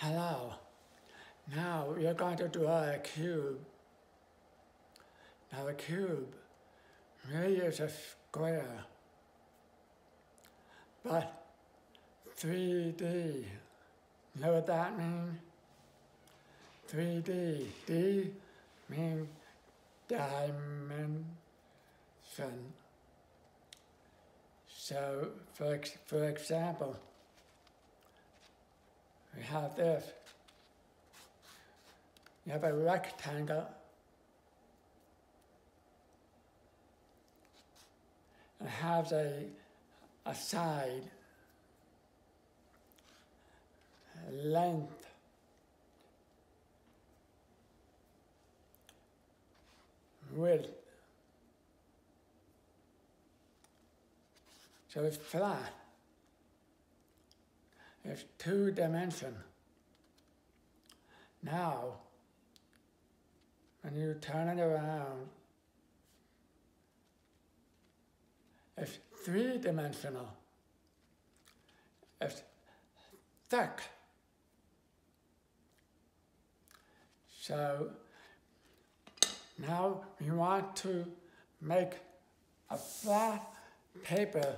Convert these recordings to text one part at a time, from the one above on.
Hello. Now we're going to draw a cube. Now a cube really is a square, but 3D. You know what that means? 3D. D means dimension. So, for, for example, we have this. You have a rectangle. And has a, a side. Length. Width. So it's flat it's two dimension. Now when you turn it around it's three dimensional it's thick. So now we want to make a flat paper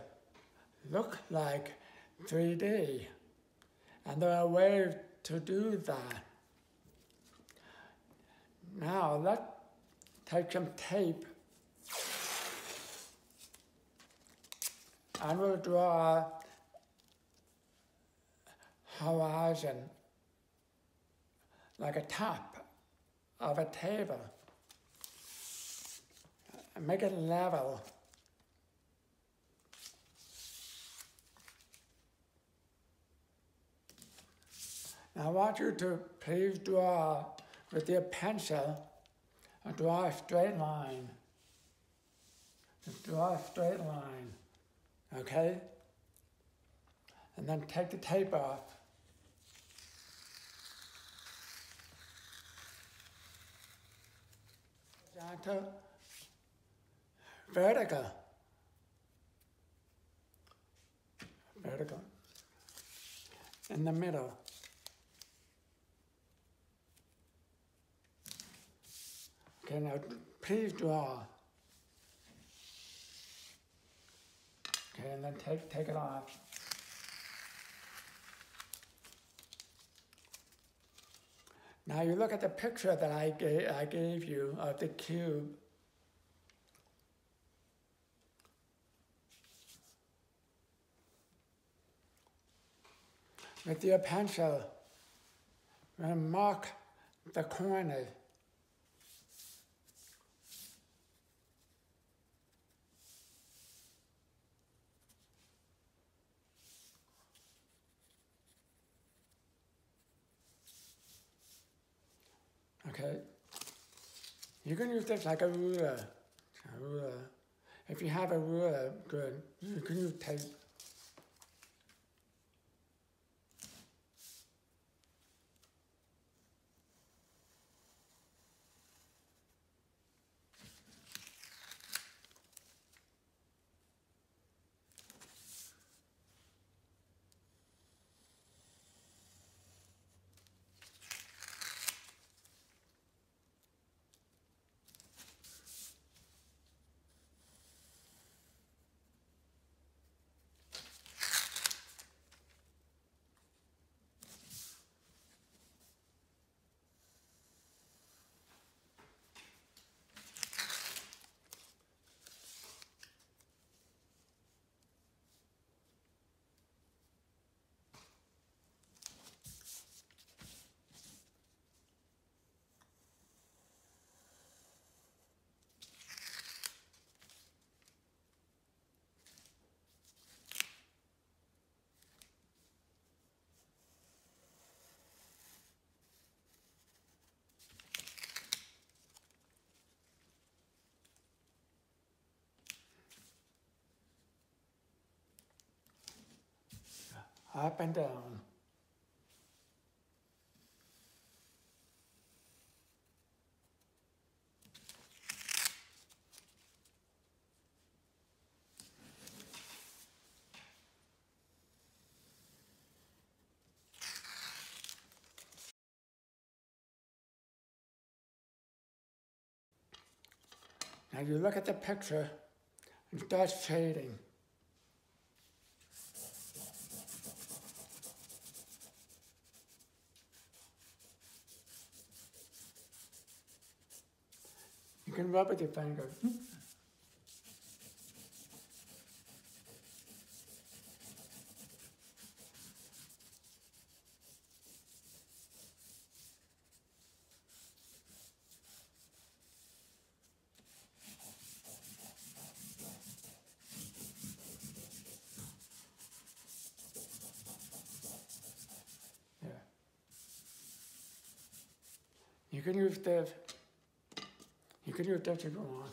look like 3D. And there are ways to do that. Now let's take some tape and we'll draw a horizon like a top of a table. Make it level. I want you to please draw with your pencil and draw a straight line. Just draw a straight line, okay? And then take the tape off. horizontal, vertical, vertical, in the middle. Okay, now please draw. Okay, and then take, take it off. Now you look at the picture that I gave, I gave you of the cube. With your pencil, mark the corners. You can use this like a ruler. A ruler. If you have a ruler, good. You can use tape. up and down. Now you look at the picture, and start shading. You can rub with your finger. Yeah. You can use the you can if you want.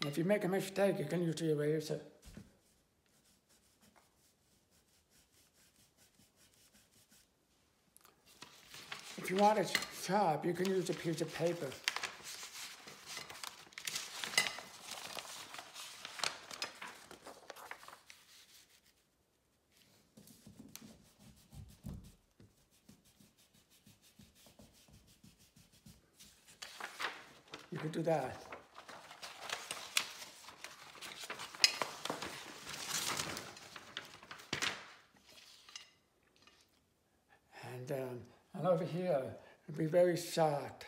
And if you make a mistake, you can use the eraser. If you want it sharp, you can use a piece of paper. You could do that. And, um, and over here, it'll be very. Sharp.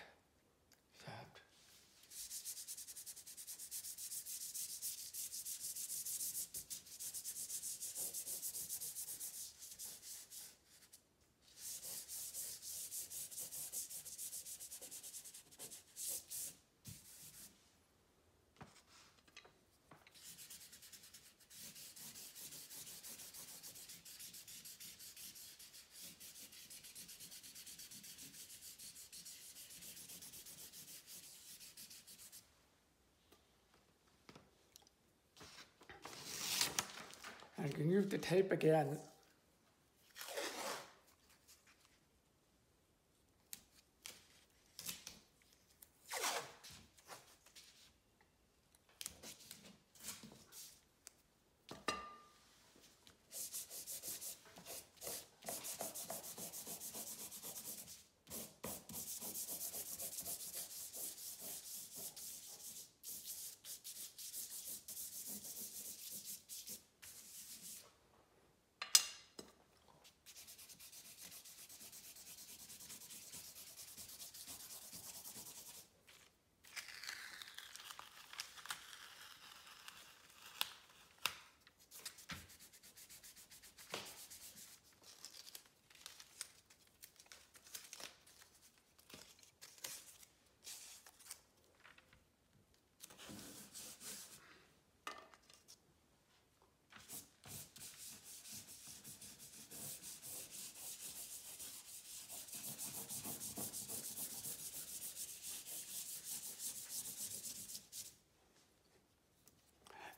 And you can use the tape again.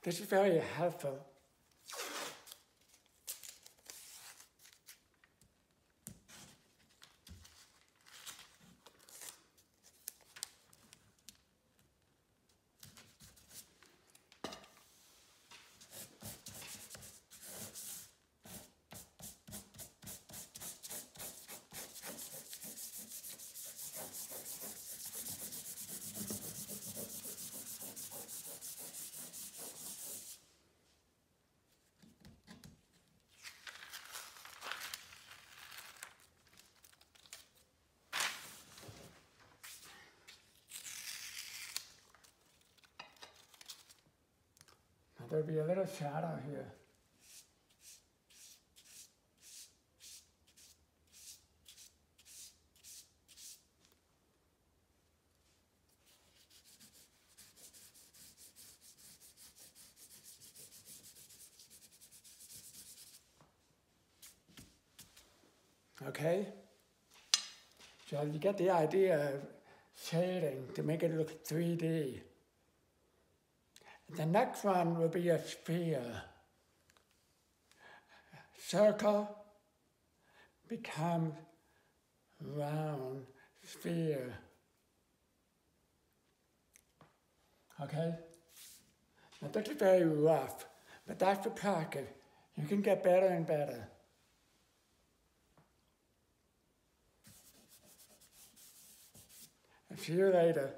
This is very helpful. There'll be a little shadow here. Okay? So you get the idea of shading to make it look 3D. The next one will be a sphere. Circle becomes round sphere. Okay? Now this is very rough, but that's the practice. You can get better and better. See you later.